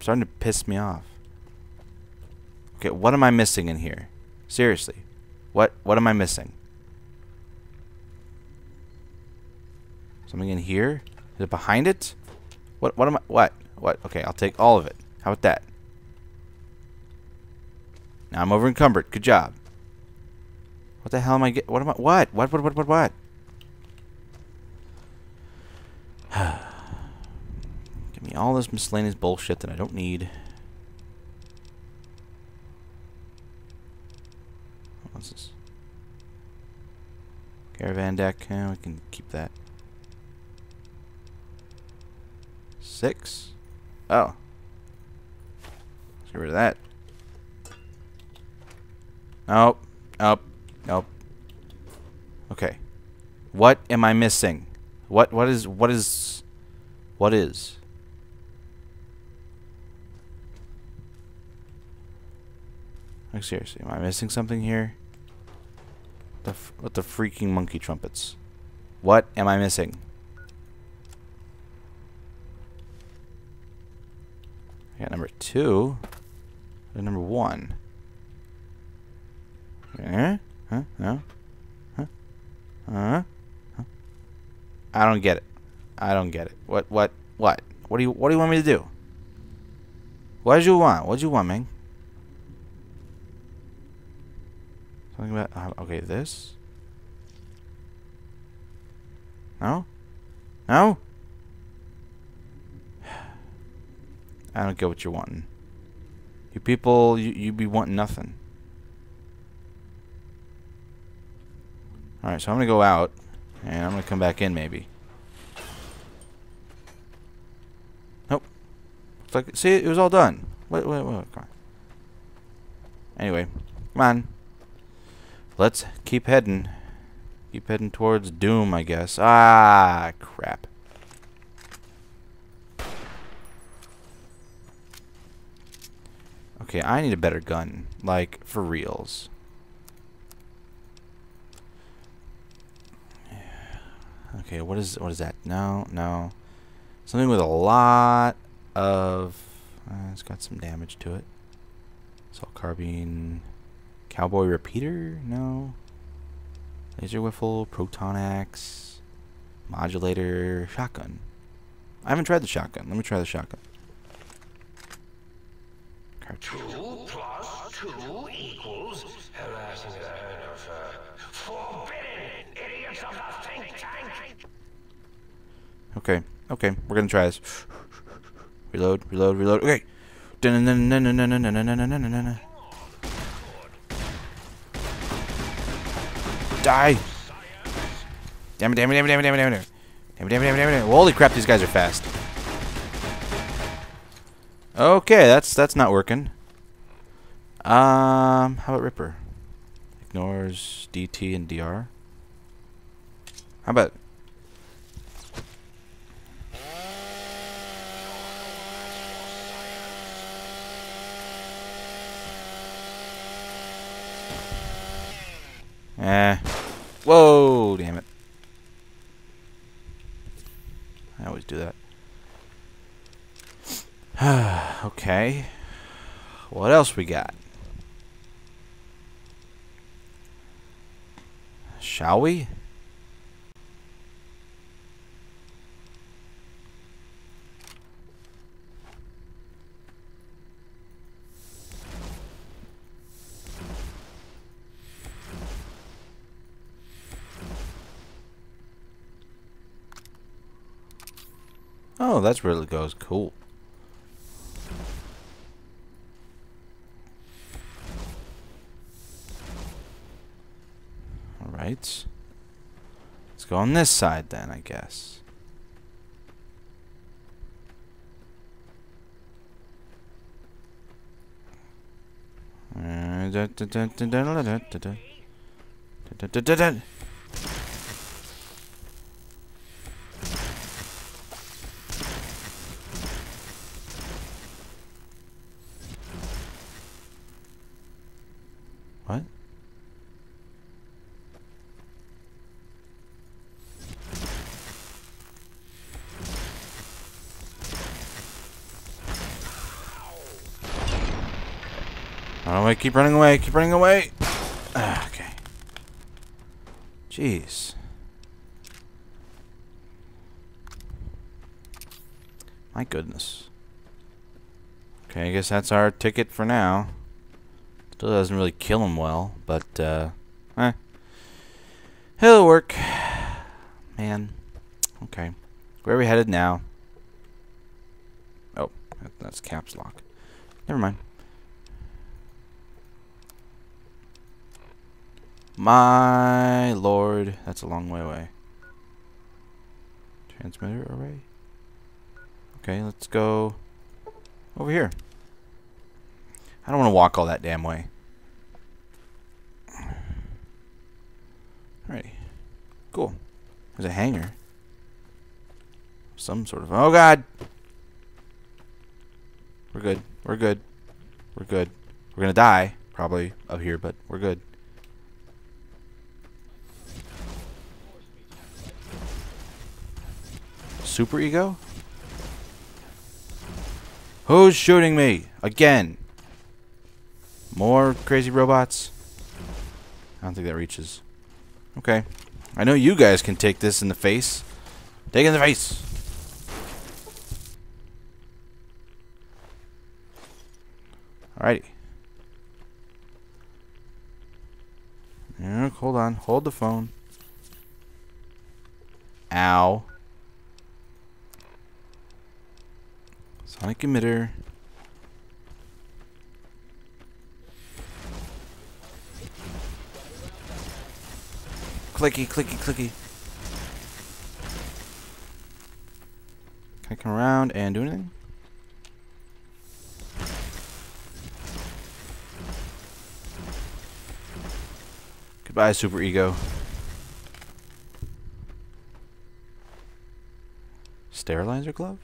starting to piss me off. Okay, what am I missing in here? Seriously. What what am I missing? Something in here? Is it behind it? What what am I what? What? Okay, I'll take all of it. How about that? Now I'm over encumbered. Good job. What the hell am I get what am I what? What what what what what? All this miscellaneous bullshit that I don't need. What's this? Caravan deck. Eh, we can keep that. Six? Oh. Let's get rid of that. Nope. Nope. Nope. Okay. What am I missing? What what is what is what is? Like seriously, am I missing something here? The what the freaking monkey trumpets? What am I missing? I got number two. And number one. Eh? Huh? No? Huh? Huh? Huh? I don't get it. I don't get it. What? What? What? What do you? What do you want me to do? What do you want? What do you want, man? Something about uh, okay, this. No. No. I don't get what you're wanting. You people, you you be wanting nothing. Alright, so I'm gonna go out, and I'm gonna come back in maybe. Nope. Like, see, it was all done. Wait, wait, wait, come on. Anyway, come on. Let's keep heading. Keep heading towards doom, I guess. Ah, crap. Okay, I need a better gun. Like, for reals. Okay, what is what is that? No, no. Something with a lot of... Uh, it's got some damage to it. Assault carbine... Cowboy repeater? No. Laser wiffle, proton axe, modulator, shotgun. I haven't tried the shotgun. Let me try the shotgun. Two plus two equals harassing the head of uh, forbidden idiots of the think tank. Okay, okay, we're gonna try this. Reload, reload, reload. Okay. Die! Damn it, damn it, damn it, damn it, damn it, damn it. Damn it, damn it, damn it, damn it. Holy crap, these guys are fast. Okay, that's that's not working. Um, how about Ripper? Ignores DT and DR. How about Eh. Whoa, damn it. I always do that. okay. What else we got? Shall we? Oh, that's it goes. Cool. Alright. Let's go on this side then, I guess. Uh, da- da- da- da- da- da- da- da- da. Da- da- da- da- da. What? Run away, keep running away, keep running away. Ah, okay. Jeez. My goodness. Okay, I guess that's our ticket for now. Still doesn't really kill him well, but, uh, eh. It'll work. Man. Okay. Where are we headed now? Oh, that's caps lock. Never mind. My lord, that's a long way away. Transmitter array. Okay, let's go over here. I don't want to walk all that damn way. Alrighty. Cool. There's a hangar. Some sort of... Oh, God! We're good. We're good. We're good. We're gonna die, probably, up here, but we're good. Super ego? Who's shooting me? Again. More crazy robots? I don't think that reaches. Okay. I know you guys can take this in the face. Take it in the face. Alrighty. Yeah, hold on. Hold the phone. Ow. Sonic emitter. Clicky, clicky, clicky. Can I come around and do anything? Goodbye, Super Ego. Sterilizer glove?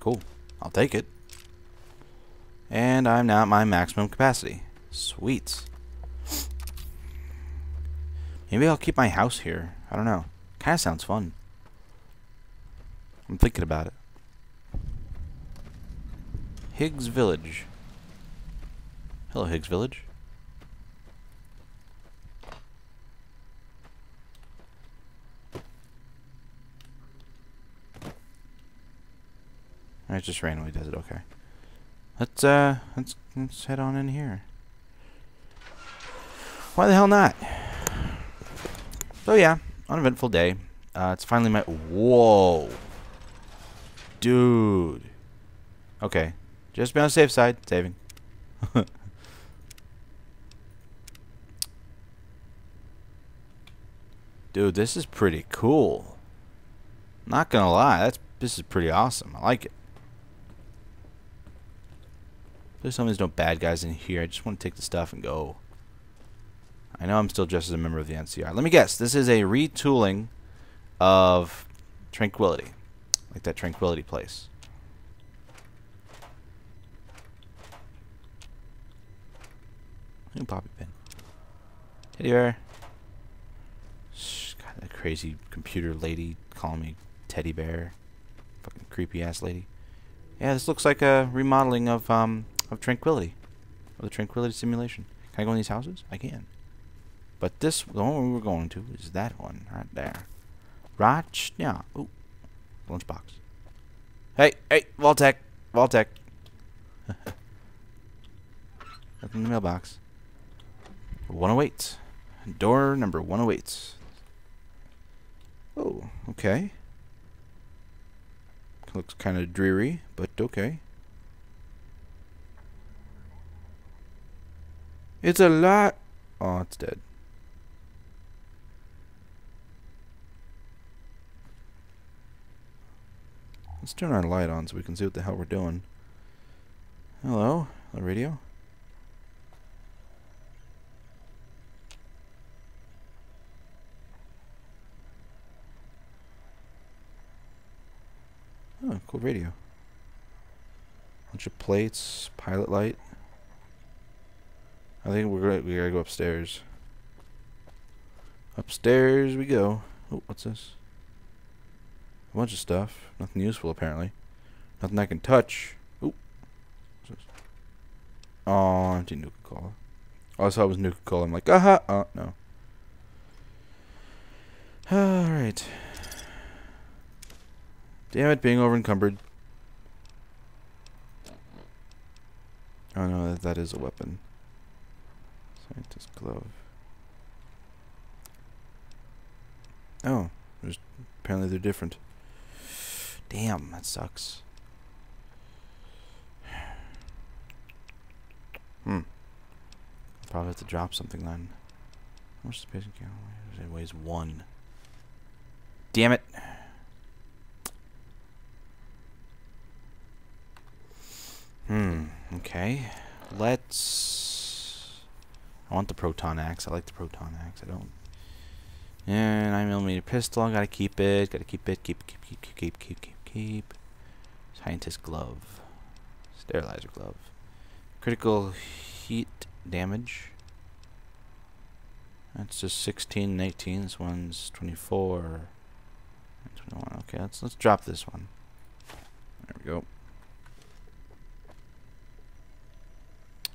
Cool. I'll take it. And I'm now at my maximum capacity. Sweet. Maybe I'll keep my house here. I don't know. Kind of sounds fun. I'm thinking about it. Higgs Village. Hello, Higgs Village. It just randomly does it. Okay. Let's uh, let's let's head on in here. Why the hell not? So yeah, uneventful day. Uh, it's finally my whoa, dude. Okay, just be on the safe side. Saving. dude, this is pretty cool. Not gonna lie, that's this is pretty awesome. I like it. There's some there's no bad guys in here. I just want to take the stuff and go. I know I'm still dressed as a member of the NCR. Let me guess. This is a retooling of Tranquility. Like that Tranquility place. New poppy pin. Teddy bear. God, that crazy computer lady calling me teddy bear. Fucking creepy ass lady. Yeah, this looks like a remodeling of um of Tranquility. Of the Tranquility simulation. Can I go in these houses? I can. But this, the one we were going to, is that one right there. Right, yeah. Ooh, lunchbox. Hey, hey, Vault-Tec, Vault-Tec. Nothing in the mailbox. 108. Door number 108. Oh, okay. Looks kind of dreary, but okay. It's a lot. Oh, it's dead. Let's turn our light on so we can see what the hell we're doing. Hello, the radio. Oh, cool radio. Bunch of plates, pilot light. I think we're gonna we gotta go upstairs. Upstairs we go. Oh, what's this? A bunch of stuff. Nothing useful apparently. Nothing I can touch. Oh. Oh, empty Nuka Cola. Oh, I saw it was Nuka Cola. I'm like, aha. Oh, no. Alright. Damn it, being over encumbered. Oh no, that, that is a weapon. Scientist glove. Oh, there's apparently they're different. Damn, that sucks. Hmm. Probably have to drop something then. How much space can it weigh? it weighs one. Damn it. Hmm. Okay. Let's. I want the proton axe. I like the proton axe. I don't. Yeah, nine millimeter pistol. I gotta keep it. Gotta keep it. Keep keep keep keep keep keep keep keep. Scientist glove. Sterilizer glove. Critical heat damage. That's just 16 and 18. This one's 24 21. Okay, let's let's drop this one. There we go.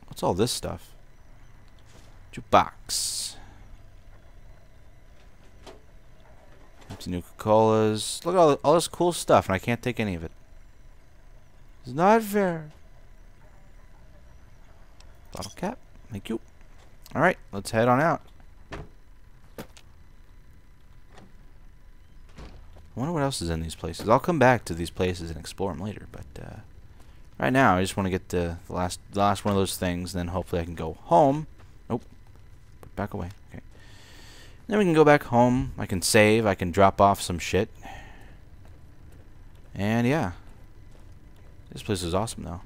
What's all this stuff? Jukebox. Empty Nuka Colas. Look at all, all this cool stuff, and I can't take any of it. It's not fair. Bottle cap. Thank you. Alright, let's head on out. I wonder what else is in these places. I'll come back to these places and explore them later, but uh, right now I just want to get the, the last the last one of those things, and then hopefully I can go home. Back away. Okay. Then we can go back home. I can save. I can drop off some shit. And yeah. This place is awesome though.